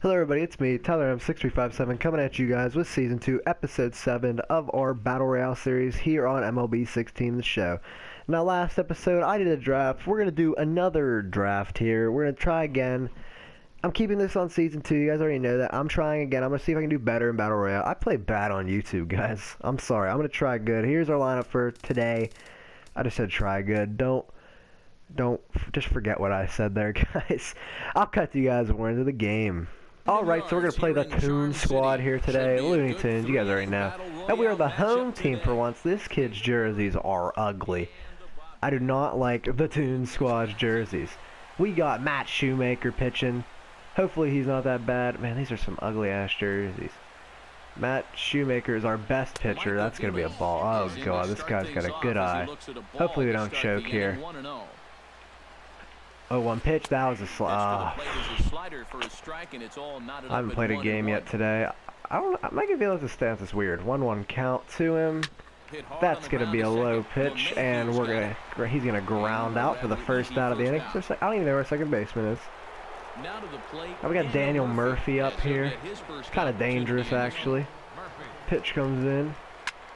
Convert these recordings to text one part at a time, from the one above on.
Hello everybody, it's me, Tyler M6357, coming at you guys with Season 2, Episode 7 of our Battle Royale series here on MLB 16 The Show. Now last episode, I did a draft. We're going to do another draft here. We're going to try again. I'm keeping this on Season 2, you guys already know that. I'm trying again. I'm going to see if I can do better in Battle Royale. I play bad on YouTube, guys. I'm sorry. I'm going to try good. Here's our lineup for today. I just said try good. Don't don't just forget what I said there, guys. I'll cut you guys more into the game. Alright, so we're going to play the Toon Squad here today. Looney Tunes, you guys already know. And we are the home team for once. This kid's jerseys are ugly. I do not like the Toon Squad's jerseys. We got Matt Shoemaker pitching. Hopefully he's not that bad. Man, these are some ugly ass jerseys. Matt Shoemaker is our best pitcher. That's going to be a ball. Oh, God. This guy's got a good eye. Hopefully we don't choke here. Oh, one pitch. That was a sl uh, I haven't played a game yet today. I don't. I might feel like the stance is weird. One-one count to him. That's gonna be a low pitch, and we're gonna. He's gonna ground out for the first out of the inning. I don't even know where second baseman is. Now we got Daniel Murphy up here. Kind of dangerous, actually. Pitch comes in.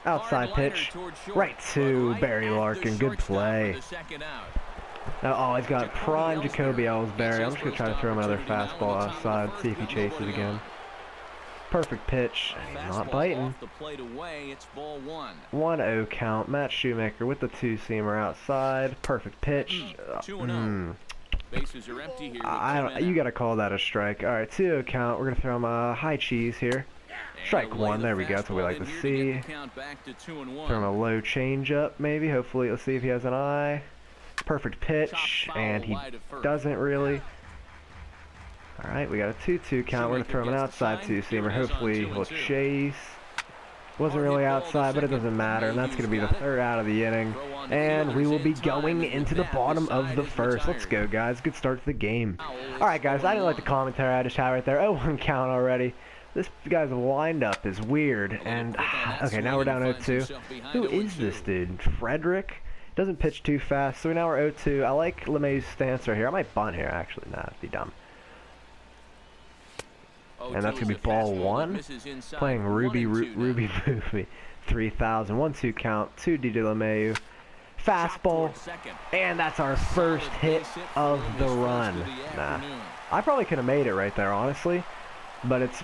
Outside pitch. Right to Barry Larkin. Good play. Now, oh, he's got prime Jacoby Ellsbury. I'm just going to try to throw him another fastball outside, see if he chases again. Perfect pitch. Not biting. 1-0 count. Matt Shoemaker with the two-seamer outside. Perfect pitch. Mm. Bases are empty here. I, you got to call that a strike. All right, 2-0 count. We're going to throw him a high cheese here. Strike one. There we go. That's what we like to see. Throw him a low changeup, maybe. Hopefully, let's see if he has an eye. Perfect pitch, and he doesn't really. Alright, we got a 2-2 count. We're going to throw him an outside two-seamer. Hopefully he'll chase. Wasn't really outside, but it doesn't matter. And that's going to be the third out of the inning. And we will be going into the bottom of the first. Let's go, guys. Good start to the game. Alright, guys. I didn't like the commentary I just had right there. Oh, one count already. This guy's windup is weird. And, okay, now we're down 0-2. Who is this dude? Frederick? Doesn't pitch too fast. So now we're 0-2. I like LeMay's stance right here. I might bunt here, actually. Nah, that'd be dumb. And that's going to be ball one. Playing Ruby, Ru Ruby Movie. 3,000. 1-2 count. 2 DJ LeMahieu. Fastball. And that's our first hit of the run. Nah. I probably could have made it right there, honestly. But it's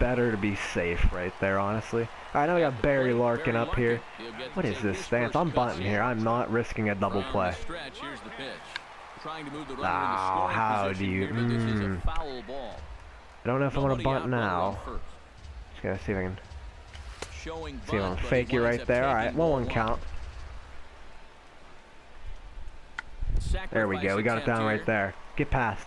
better to be safe right there, honestly. Alright, now we got Barry Larkin up here. What is this stance? I'm bunting here. I'm not risking a double play. Oh, how do you... Mm. I don't know if I want to bunt now. Just gotta see if I can... See if I can fake it right there. Alright, 1-1 count. There we go. We got it down right there. Get past.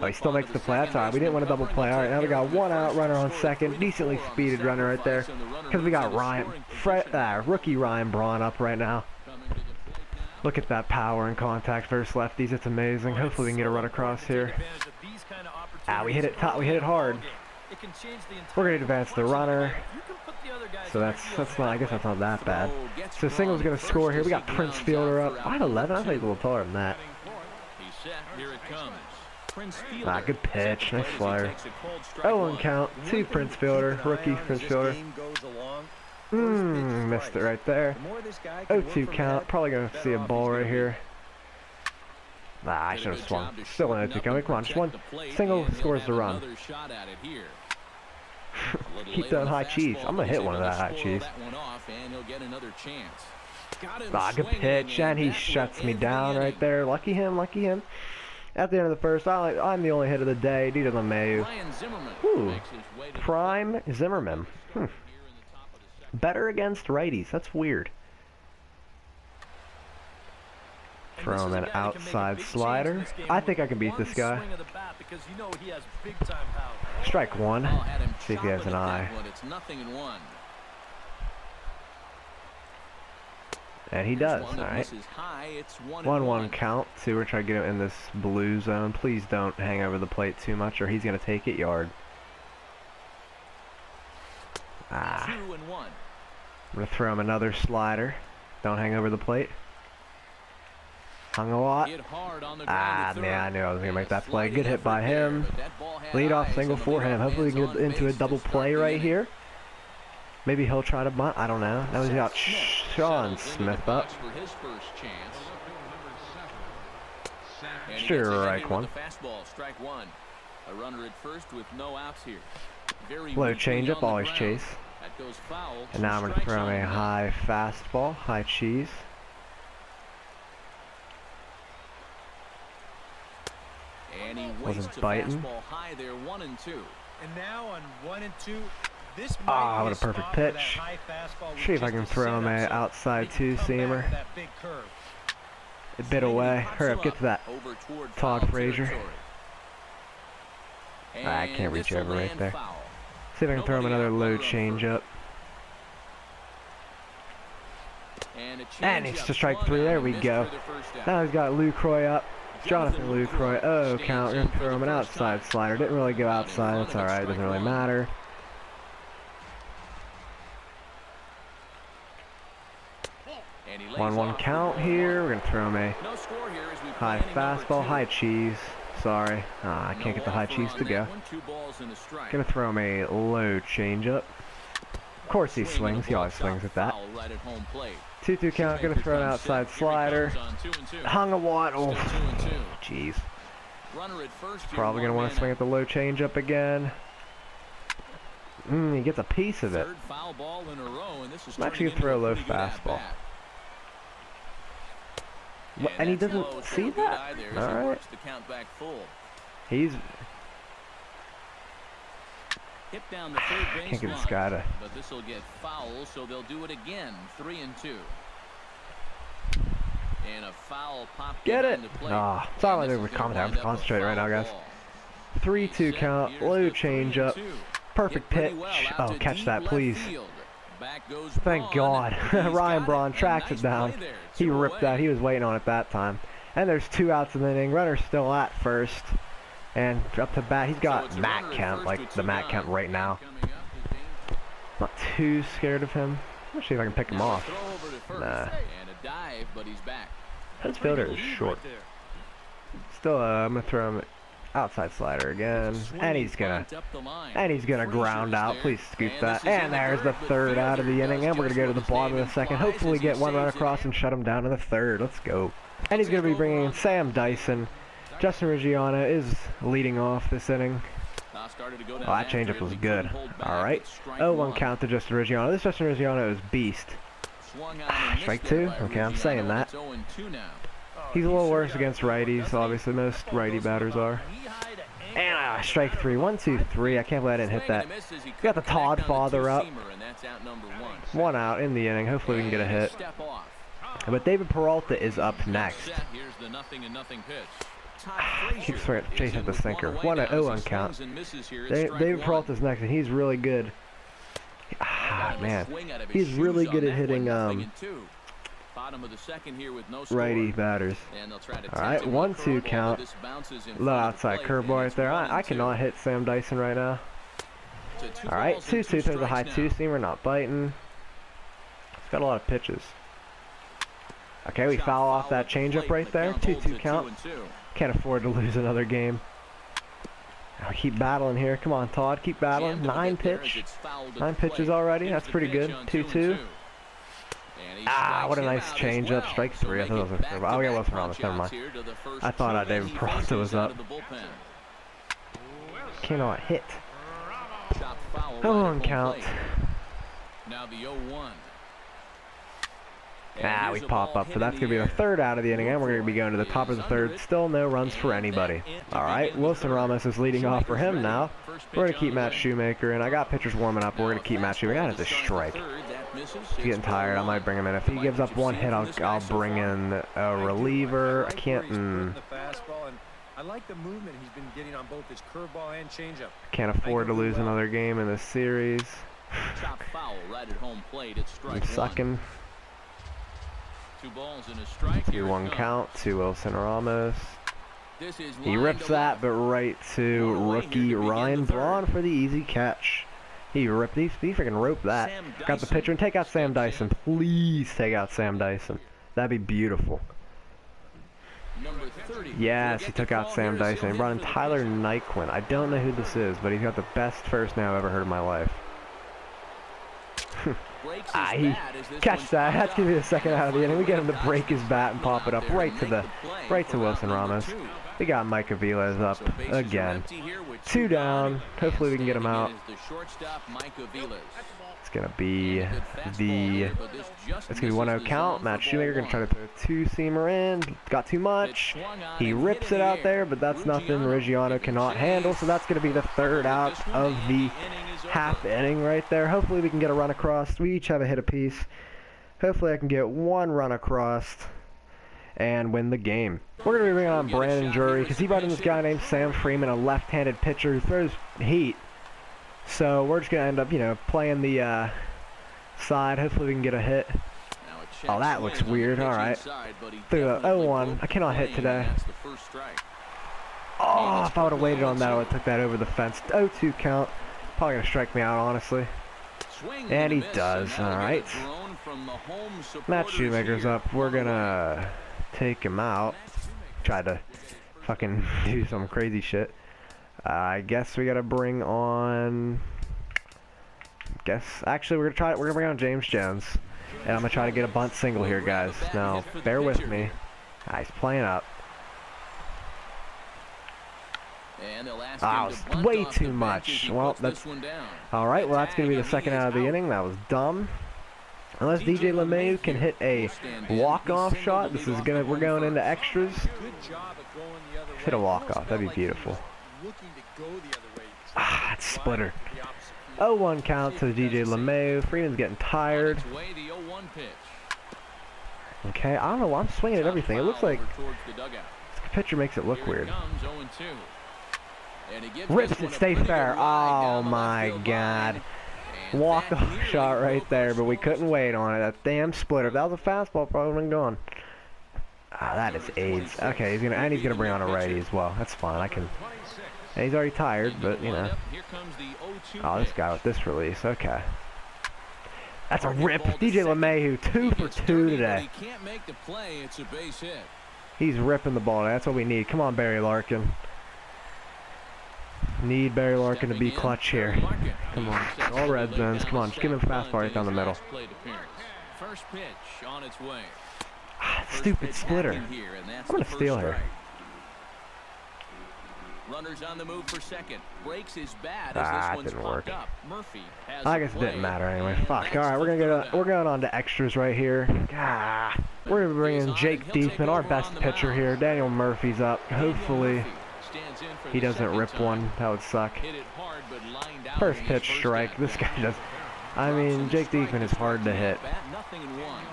Oh, he still makes the play. That's all right. We didn't want a double play. All right, now we got one out runner on second. Decently speeded runner right there. Because we got Ryan, Fred, uh, rookie Ryan Braun up right now. Look at that power and contact versus lefties. It's amazing. Hopefully we can get a run across here. Ah, we hit it top. We hit it hard. We're going to advance the runner. So that's that's not. I guess that's not that bad. So single's going to score here. We got Prince Fielder up. I had 11. I thought he was a little taller than that. Here it comes. Ah, good pitch. Nice flyer. Oh, one count. Two Prince Fielder. Rookie Prince Fielder. Mmm, missed it right there. Oh, two count. Probably going to see a ball right here. Nah, I should have swung. Still an 0-2 count. Come on, just one single scores the run. Keep that high cheese. I'm going to hit one of that high cheese. Ah, good pitch, and he shuts me down right there. Lucky him, lucky him. At the end of the first, I, am the only hit of the day. DJ LeMahieu. Ooh. Prime Zimmerman. Hmm. Better against righties. That's weird. From an outside slider. I think I can beat this guy. Strike one. See if he has an eye. And he does, alright. 1-1 count. See, we're trying to get him in this blue zone. Please don't hang over the plate too much or he's going to take it yard. Ah. I'm going to throw him another slider. Don't hang over the plate. Hung a lot. On Ah, man, I knew I was gonna make that play. Good hit by him. but that ball had Lead off single for him. Hopefully we get into a double play right here. Maybe he'll try to bunt. I don't know. Now he's got Smith Sean settles Smith up. for his first chance. And Sure, gets ahead right here one. with a fastball, strike one. A runner at first with no outs here. Very Low changeup, always ground. chase. That goes foul. And now I'm gonna throw him a high fastball, high cheese. And he Wasn't biting. high there, one and two. And now on one and two, this Ah, what a perfect spot where that pitch. was See if I can throw him setup, a outside he can come back two-seamer. with that big curve. A bit away. Hurry up, get to that. Todd Frazier. Ah, I can't reach over right there. See if I can throw him another low changeup. And, it's to strike three. There we go. for the first out. Now he's got Lucroy up. Jonathan Lucroy. Oh, count. We're gonna throw him an outside slider. Didn't really go outside. That's alright. Doesn't really matter. And he lays 1 1 count here. We're going to throw him a No score here as we high play inning number fastball, high cheese. Sorry. Ah, I can't get the high cheese to go. one. Two balls and a strike. Gonna throw him a low changeup. Of course he swings. He always swings at that. foul right at home plate. 2 2 count. Gonna throw an outside set. Here he slider. comes on two and two. Hung a waddle. Still two and two. Jeez. Runner at first here, Probably gonna want to swing at the low changeup again. Mm, he gets a piece of it. Third foul ball in a row, and this is I'm actually gonna throw a low fastball. At-bat. And he doesn't low, see that? Alright. works the count back full. He's Hit down the third base can't get this guy to. But this will get foul, so they'll do it again. Three and two. And a foul popped Get it. the plate. Ah, sorry, I this didn't is gonna comment. I'm up concentrating right now, guys. 3 2 count. Low the three changeup. Perfect pitch. Oh, catch that, please. field. Back goes Thank God. Ryan Braun. Tracks nice it down. He ripped away. that. He was waiting on it that time. And there's two outs in the inning. Runner's still at first. And up to bat, he's got a Matt runner Kemp, like the Matt. Kemp right now. Not too scared of him. Let's see if I can pick him off. throw over to first, Nah. And a dive, but he's back. His fielder is short. right. Still, uh, I'm gonna throw him outside slider again, and he's gonna, Bunt up the line. and he's gonna ground out. Please scoop that. this is in And there's the third out of the inning, and we're gonna go to the bottom of the second. Hopefully, get one run across and shut him down in the third. Let's go. And he's gonna be bringing in Sam Dyson. Justin Ruggiano is leading off this inning. Now started to go Oh, that changeup was good. couldn't hold back. All right. It's strike Oh, one one. count to Justin Ruggiano. This Justin Ruggiano is beast. Ah, strike two? Okay, I'm saying that. He's a little worse against righties. Obviously, most righty batters are. And uh, strike three. One, two, three. I can't believe I didn't hit that. he Got the Todd father up. one. Out in the inning. Hopefully, we can get a hit. But David Peralta is up next. Is chasing in the sinker. away One now at as 0 he on count. David. Peralta's next, and he's really good. Ah, man. He's really good at hitting, um. Bottom of the second here with no score. righty batters. All right, one two count. Little outside curveball right there. I, I cannot hit Sam Dyson right now. All right, two two throws a high two seamer, not biting. It's got a lot of pitches. Okay, we foul off that changeup right there. Two two count. Can't afford to lose another game. I'll keep battling here. Come on, Todd. Keep battling. Nine pitch. Nine pitches already. That's pretty good. 2-2. Ah, what a nice him out as change-up. well. Strike So three. I thought it was a. Oh, yeah, it was Ramos. Never mind. here to the first I thought uh, David that Peralta was up. Cannot hit. Shot foul Come right on, count. Now the 0-1. And Ah, we pop up. So that's going to be the third out of the inning, and we're going to be going to the top of the third. Still no runs for anybody. All right, Wilson Ramos is leading off for him now. We're going to keep Matt Shoemaker, and I got pitchers warming up. We're going to keep Matt Shoemaker. I got to strike. He's getting tired. I might bring him in. If he gives up one hit, I'll, I'll bring in a reliever. I can't, mm, The fastball, and I like the movement he's been getting on both his curveball and changeup. can't afford to lose another game in this series. Chop foul right at home plate. It's strike I'm sucking. Two balls and a strike. Two one count to Wilson Ramos. This is He rips that, but right to One away here rookie Ryan. Braun for the easy catch. He ripped. these. he freaking roped that. Got the pitcher and take out Sam. Dyson. Please take out Sam Dyson. That'd be beautiful. 30. Yes, he took out Sam Dyson. he'll brought in hit for the Tyler. Naquin. I don't know who this is, but he's got the best first name I've ever heard in my life. Ah, he bat as this catch that. That's gonna be the second out of the inning. We get him to break his bat and pop it up right to the right to Wilson Ramos. We got Mike Aviles up So again. Two down. Hopefully we can get him out. the shortstop, Mike Aviles. It's be a good fastball the here, but this just it's gonna be 1-0 count. Matt Shoemaker gonna try to one. throw a two-seamer in. Got too much. It swung on He rips it out there, but that's nothing Ruggiano cannot handle. So that's gonna be the third out of the half inning right there. Hopefully we can get a run across. We each have a hit apiece. Hopefully I can get one run across and win the game. We're going to be bringing on Brandon Drury because he brought in this guy named Sam Freeman, a left-handed pitcher who throws heat. So we're just going to end up, you know, playing the uh, side. Hopefully we can get a hit. Now a check Oh, that looks weird. All right. inside, but he Threw a 0-1. I cannot hit today. plane, and That's the first strike. Oh, if I would have waited on that, I would have took that over the fence. 0-2 count. Probably going to strike me out, honestly. And he does, all right. drone from the home Matt Shoemaker's up. We're going to take him out. Try to fucking do some crazy shit. Uh, I guess we gotta bring on. Guess actually we're gonna try. We're gonna bring on James Jones, and I'm gonna try to get a bunt single here, guys. Now bear with me. Ah, he's playing up. And ask Ah, it's way too much. Well, that's- this one down. All right, well that's gonna be the second out of the inning. That was dumb. Unless DJ LeMay can hit a walk-off shot, this is gonna. We're going into extras. Good job at going the other Hit a walk-off, that'd be felt like he was beautiful. Looking to go the other way. Ah, it's splitter. To the 0-1 count to DJ LeMay. Freeman's getting tired. On its way, the 0-1 pitch. Okay, I don't know. I'm swinging at everything. It looks like the pitcher makes it look weird. comes, 0-2. And he gives Rips it, one a stay pretty fair. Oh down the left my God. Line. And Walk that off nearly shot right there, but we couldn't wait on it. That damn splitter. If that was a fastball, probably would gone. Ah, that is AIDS. Okay, he's gonna and he's gonna bring on a righty as well. That's fine. I can. And he's already tired, but you know. Here comes the Oh, this guy with this release. Okay. That's a rip. DJ. LeMahieu, two for two today. He can't make the play. It's a base hit. He's ripping the ball. That's what we need. Come on, Barry Larkin. Need Barry Larkin to be clutch here. Come on. All red zones. Come on, just give him a second fastball bunt right in down the middle. last plate appearance. First pitch on its way. Ah, stupid splitter. Here, and that's I'm gonna steal here. Runners on the move for second. Breaks his bat as Ah, this one's didn't work. up. Murphy has I guess it didn't matter anyway. Fuck. All right, we're gonna third go. We're going on to extras right here. Ah, we're gonna bring in Jake Diekman, our best pitcher here. Daniel Murphy's up. Hopefully Murphy stands in for he doesn't rip time. one. That would suck. Hit it hard, but lined out First pitch first strike. at This guy does. I mean, Jake Strike Diekman is is hard to hit. Nothing in one.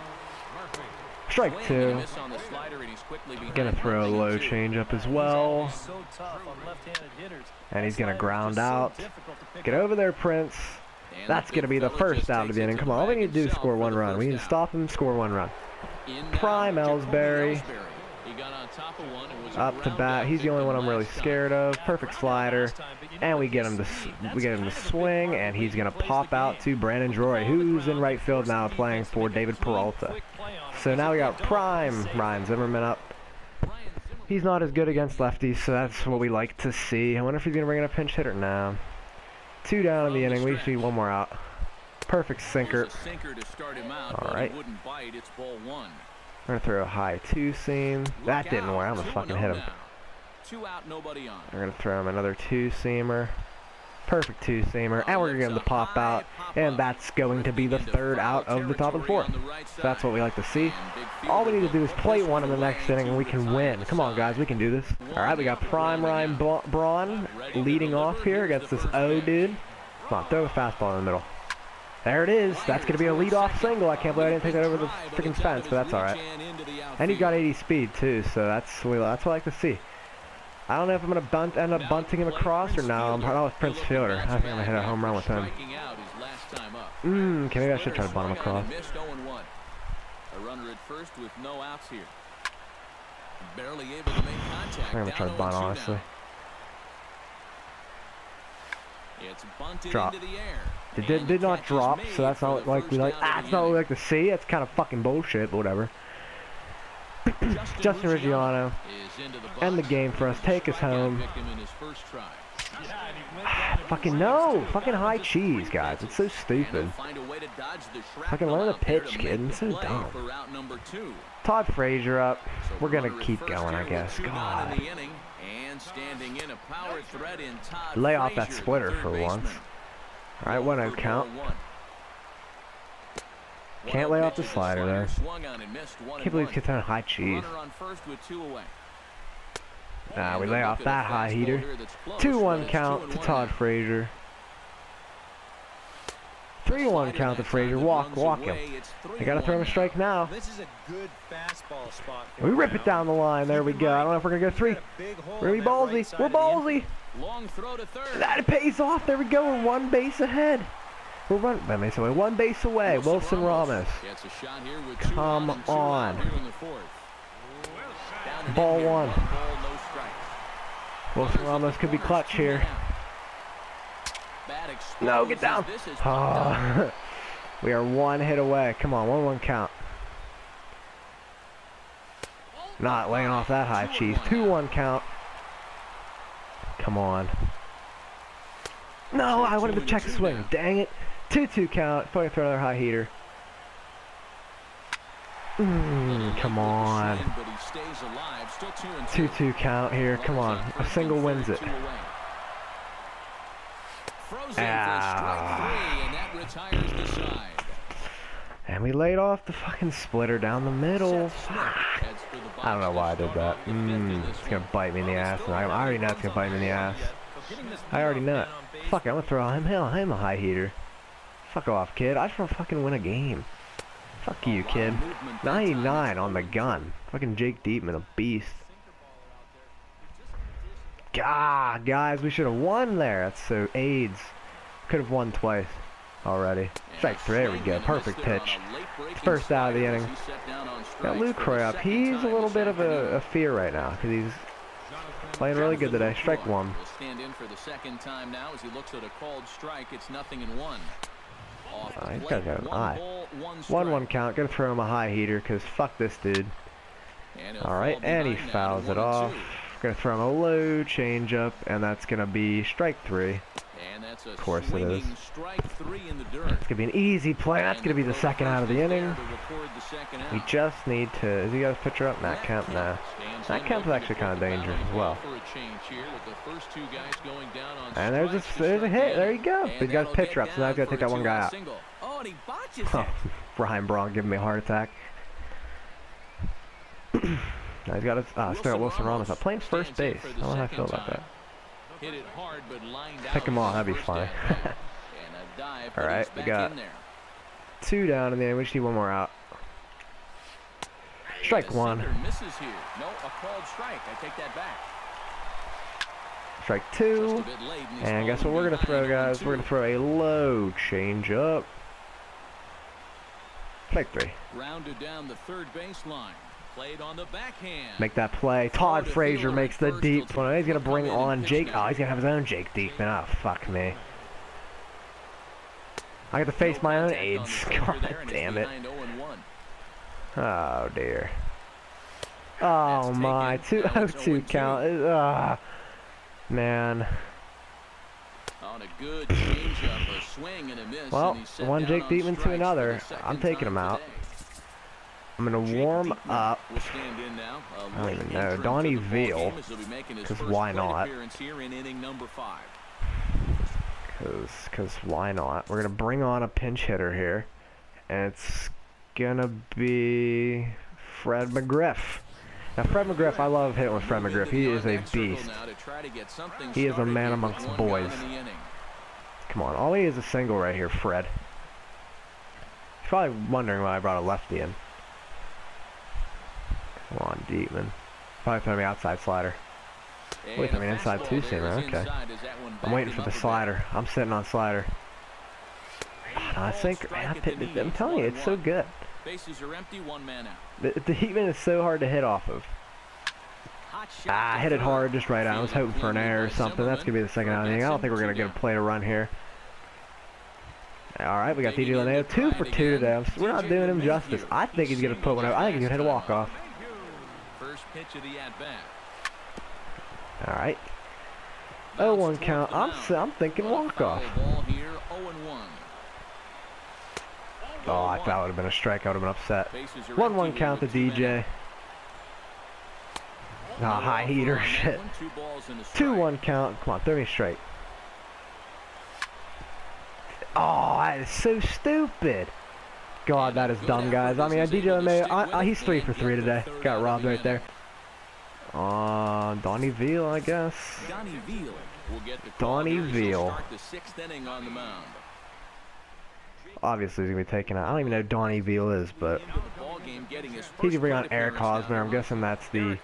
Strike Swing and a two. miss on the slider, and he's quickly behind Gonna throw a low changeup as well. So tough on left-handed hitters. And he's gonna That slider is ground out. difficult to pick Get over there, Prince. That's gonna be the first out of the inning. Come on, all we need to do is score one run. We need to stop him, score one run. Prime now, Ellsbury. Ellsbury. He got on top of one and was Up to bat. He's the only one I'm really scared of. Perfect slider. And we get him to we get him to swing, and he's gonna pop out to Brandon Drury, who's in right field now, playing for David Peralta. So now we got Prime Ryan Zimmerman up. He's not as good against lefties, so that's what we like to see. I wonder if he's gonna bring in a pinch hitter now. Two down in the inning. We need one more out. Perfect sinker. There's a sinker to start him out, All right. He wouldn't bite. It's ball one. We're gonna throw a high two seam. That Look didn't out. work. I'm gonna fucking hit oh him. now. Two out, nobody on. We're gonna throw him another two seamer. Perfect two seamer, and we're gonna get him to pop out, and that's going to be the third out of the top of the fourth. So that's what we like to see. All we need to do is play one in the next inning, and we can win. Come on, guys, we can do this. All right, we got Prime Ryan Braun leading off here against this O dude. Come on, throw a fastball in the middle. There it is. That's gonna be a leadoff single. I can't believe I didn't take that over the freaking fence, but that's all right. And he's got 80 speed too, so that's that's what I like to see. I don't know if I'm gonna bunt, end up bunting him across or no. I'm probably with Prince Fielder. I think I'm gonna hit a home run with him. Mmm, okay, maybe I should try to bunt him across. Missed 0 1. A runner at first with no outs here. Barely able to make contact. I'm gonna try to bunt 0-2 honestly. It's bunted Drop. into the air. It did, did not drop, so that's not like we like. Ah, that's not what we like to see. That's kind of fucking bullshit, but whatever. Justin Ruggiano the end the game for us. Take us home. victim in his first try. Yeah, and he went down to Fucking no! Fucking high cheese, guys. It's so stupid. he'll find a way to dodge the Fucking learn to pitch, kid. It's so dumb. for route number two. Todd Frazier up. We're gonna keep going, I guess. God. In the inning, and standing in a power threat in Todd Lay off that Frazier, the splitter for once. All right, one Roll out for count. Can't lay off the slider slider there. swung on and missed, one Can't and believe one. he's throwing high cheese. Runner on first with two away. Nah, we lay off that high heater. here that's close, Two but one count to Todd now. Frazier. Three one count to Frazier. Walk, walk him. I gotta throw him a strike now. This is a good fastball spot. We rip it down the line. There we go. I don't know if we're gonna go he's three. got a big hole We're gonna be ballsy. We're of the infield. ballsy. Long throw to third. That pays off. There we go. We're one base ahead. We're one base away. One base away. Wilson Ramos. Gets a shot here with two Come on and two on. out here in the fourth. Down and Ball one. ball, no strikes. Wilson Ramos could be clutch here. No, get down. as this is popped up. Oh, we are one hit away. Come on, one one count. Not laying off that high cheese. Two one count. Come on. No, I wanted to check the swing. Dang it. Two two count. Probably throw another high heater. Mm, come on. But he stays alive. Still Two two count here. Come on. A single wins it. Frozen Ah. for strike three, and that retires the side. And we laid off the fucking splitter down the middle. Seth Smith heads for the box I don't know why I did that. off the fifth in Mm, it's gonna bite me in the ass. and I, already know it's gonna bite me in the ass. yet. So getting this I already know it. Fuck it, I'm gonna throw him. Hell, I'm a high heater. Fuck off, kid. I just wanna fucking win a game. Fuck you, A lot of kid. movement that time. 99 on the gun. Fucking Jake Diekman, a beast. God, guys, we should have won there. That's so AIDS. Could have won twice already. Strike three. There we go. Perfect missed it on pitch. First out of the inning. as he set down on Got Luke up. He's a little bit of a, a fear right now because he's playing really good today. Strike one. Stand in for the second time now as he looks at a called strike. It's nothing in one. Oh, he's plate, gotta go one one One strike. one count. Gonna throw him a high heater because fuck this dude. All right, and he behind now to fouls it off. Gonna throw him a low changeup, and that's gonna be strike three. And that's a course it is. strike three in the dirt. It's gonna be an easy play. That's gonna be the second out of the first is there inning. We just need to. Is he got his pitcher up? Matt Kemp, nah. Matt Kemp's actually kinda dangerous as well. ball For a change here with the first two guys going down on And there's a there's a hit. There you go. He's got his pitcher up, so now he's gotta take that one guy out. Oh, and he botches Oh, it. Ryan Braun giving me a heart attack. now he's got. Ah, still got Wilson Ramos up playing first base. I don't know how I feel about that. Hit it hard, but lined Pick him off, that'd be fine. down. and a dive, but All right, we got. Two down, and then we just need one more out. Strike one. misses here. No, a called strike. I take that back. Strike two. a bit late, and guess what we're gonna throw, guys? We're gonna throw a low change up. Strike three. Rounded down the third baseline. Played on the backhand. Make that play. Todd to Frazier makes the deep one. He's gonna bring on Jake. Oh, he's gonna have his own Jake Diekman. Oh, fuck me. I got to face my own contact on the AIDS. God there, and he's damn it. 0-1. Oh dear. Oh my, taken. Now it's 2 0-2. count. Ah, man. On a good changeup, a swing and a miss. Well, one Jake on Diekman to another. I'm taking him out. I'm gonna Jake warm up. will stand in now. A I don't even know. Donnie to Veal, game as he'll be making his 'cause first why not? appearance here in inning number five. Cause, cause why not? We're gonna bring on a pinch hitter here, and it's gonna be Fred McGriff. Now Fred McGriff, I love hitting with Fred McGriff. He is a beast. now to try to get something He is a man amongst boys. down in the inning. Come on, all he is a single right here, Fred. He's probably wondering why I brought a lefty in. Come on, Diekman. Probably throwing me outside slider. Wait, And I mean, inside too seamer, is okay. inside as that one I'm waiting for the slider. I'm sitting on slider. Called I think, man, I'm telling you, it's so good. Bases are empty, one man out. The, the Heatman is so hard to hit off of. Ah, I hit it hard just right out. I was hoping for an error or something. That's going to be the second out of the inning. I don't think we're going to get a play to run here. All right, we got DJ Laneo. Two for two today. We're not doing him justice. I think he's going to put one out. I think he's going to hit a walk-off. First pitch of the at bat. All right. Oh, one count. I'm I'm thinking walk off. Ball here, 0 and 1. Oh, I thought it would have been a strike. I would have been upset. One one count to with two men. DJ. Ah, high heater shit. two balls and a Two strike. one count. Come on, throw me straight. Oh, that is so stupid. God, that is dumb, guys. I mean, DJ LeMay, I, I, he's three for three today. Got robbed right there. Uh, Donnie Veal, I guess. Donnie Veal will get the Donnie here as he'll Veal. Start the sixth inning on the mound. Obviously, he's gonna be taken out. I don't even know who Donnie Veal is, but Into the ball game, getting his he can bring on Eric Hosmer. I'm guessing that's the...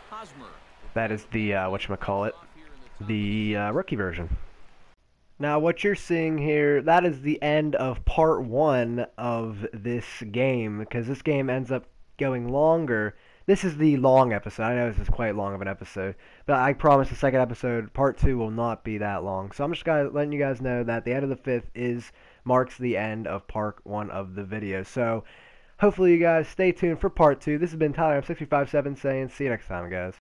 That is the uh, what call it, off here in the the uh, rookie version. Now, what you're seeing here, that is the end of part one of this game, because this game ends up going longer. This is the long episode. I know this is quite long of an episode, but I promise the second episode, part two, will not be that long. So I'm just guys letting you guys know that the end of the fifth is marks the end of part one of the video. So hopefully you guys stay tuned for part two. This has been Tyler of 657 saying see you next time, guys.